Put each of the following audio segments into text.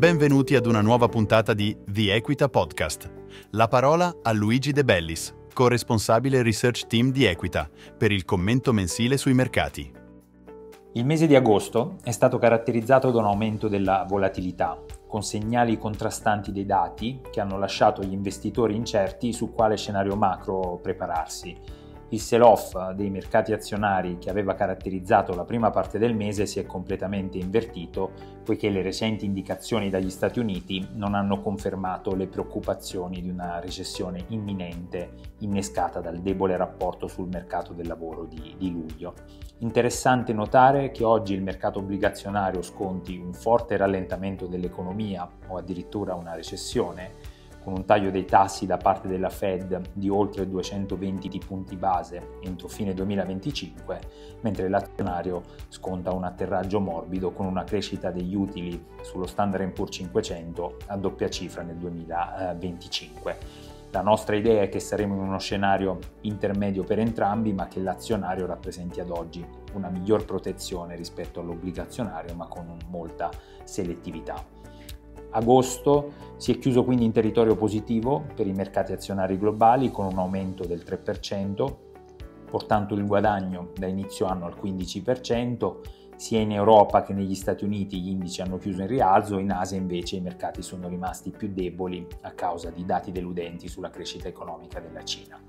Benvenuti ad una nuova puntata di The Equita Podcast. La parola a Luigi De Bellis, corresponsabile Research Team di Equita, per il commento mensile sui mercati. Il mese di agosto è stato caratterizzato da un aumento della volatilità, con segnali contrastanti dei dati che hanno lasciato gli investitori incerti su quale scenario macro prepararsi il sell-off dei mercati azionari che aveva caratterizzato la prima parte del mese si è completamente invertito poiché le recenti indicazioni dagli Stati Uniti non hanno confermato le preoccupazioni di una recessione imminente innescata dal debole rapporto sul mercato del lavoro di, di luglio. Interessante notare che oggi il mercato obbligazionario sconti un forte rallentamento dell'economia o addirittura una recessione con un taglio dei tassi da parte della Fed di oltre 220 di punti base entro fine 2025, mentre l'azionario sconta un atterraggio morbido con una crescita degli utili sullo Standard Poor's 500 a doppia cifra nel 2025. La nostra idea è che saremo in uno scenario intermedio per entrambi, ma che l'azionario rappresenti ad oggi una miglior protezione rispetto all'obbligazionario, ma con molta selettività. Agosto si è chiuso quindi in territorio positivo per i mercati azionari globali con un aumento del 3%, portando il guadagno da inizio anno al 15%, sia in Europa che negli Stati Uniti gli indici hanno chiuso in rialzo, in Asia invece i mercati sono rimasti più deboli a causa di dati deludenti sulla crescita economica della Cina.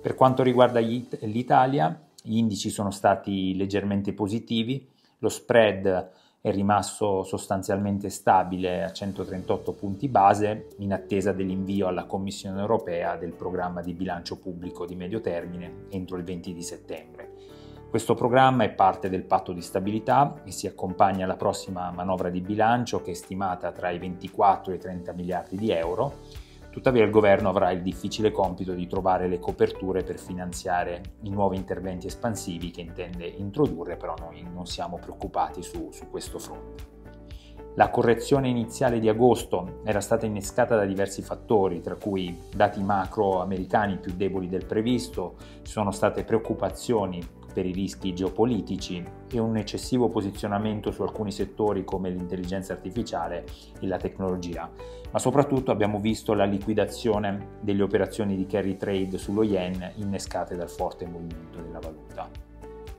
Per quanto riguarda l'Italia, gli indici sono stati leggermente positivi, lo spread è rimasto sostanzialmente stabile a 138 punti base in attesa dell'invio alla Commissione europea del programma di bilancio pubblico di medio termine entro il 20 di settembre. Questo programma è parte del patto di stabilità e si accompagna alla prossima manovra di bilancio che è stimata tra i 24 e i 30 miliardi di euro Tuttavia il governo avrà il difficile compito di trovare le coperture per finanziare i nuovi interventi espansivi che intende introdurre, però noi non siamo preoccupati su, su questo fronte. La correzione iniziale di agosto era stata innescata da diversi fattori, tra cui dati macro americani più deboli del previsto, ci sono state preoccupazioni per i rischi geopolitici e un eccessivo posizionamento su alcuni settori come l'intelligenza artificiale e la tecnologia, ma soprattutto abbiamo visto la liquidazione delle operazioni di carry trade sullo yen innescate dal forte movimento della valuta.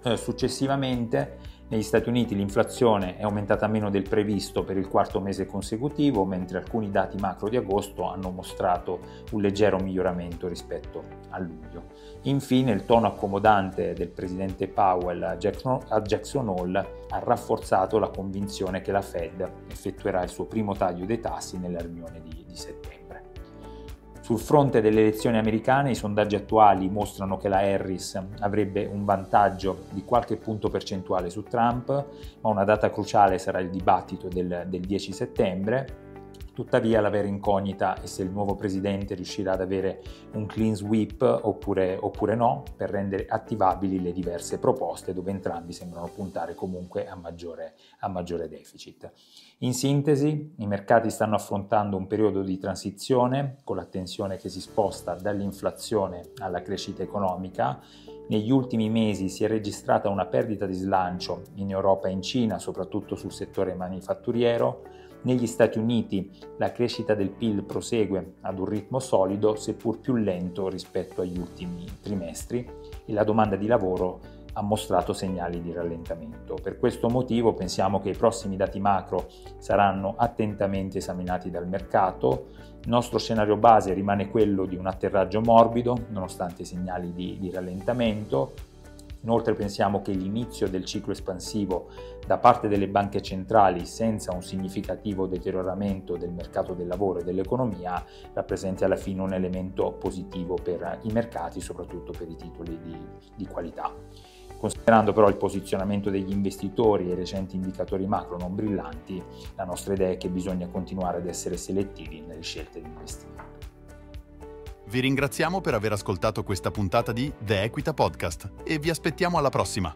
Eh, successivamente negli Stati Uniti l'inflazione è aumentata meno del previsto per il quarto mese consecutivo, mentre alcuni dati macro di agosto hanno mostrato un leggero miglioramento rispetto a luglio. Infine il tono accomodante del presidente Powell a Jackson Hole ha rafforzato la convinzione che la Fed effettuerà il suo primo taglio dei tassi nella riunione di, di settembre. Sul fronte delle elezioni americane i sondaggi attuali mostrano che la Harris avrebbe un vantaggio di qualche punto percentuale su Trump, ma una data cruciale sarà il dibattito del, del 10 settembre Tuttavia la vera incognita è se il nuovo presidente riuscirà ad avere un clean sweep oppure, oppure, no per rendere attivabili le diverse proposte dove entrambi sembrano puntare comunque a maggiore, a maggiore deficit. In sintesi, i mercati stanno affrontando un periodo di transizione con l'attenzione che si sposta dall'inflazione alla crescita economica negli ultimi mesi si è registrata una perdita di slancio in Europa e in Cina, soprattutto sul settore manifatturiero, negli Stati Uniti la crescita del PIL prosegue ad un ritmo solido, seppur più lento rispetto agli ultimi trimestri, e la domanda di lavoro ha mostrato segnali di rallentamento. Per questo motivo pensiamo che i prossimi dati macro saranno attentamente esaminati dal mercato. Il nostro scenario base rimane quello di un atterraggio morbido, nonostante i segnali di, di rallentamento, Inoltre pensiamo che l'inizio del ciclo espansivo da parte delle banche centrali senza un significativo deterioramento del mercato del lavoro e dell'economia rappresenti alla fine un elemento positivo per i mercati, soprattutto per i titoli di, di qualità. Considerando però il posizionamento degli investitori e i recenti indicatori macro non brillanti, la nostra idea è che bisogna continuare ad essere selettivi nelle scelte di investimento. Vi ringraziamo per aver ascoltato questa puntata di The Equita Podcast e vi aspettiamo alla prossima.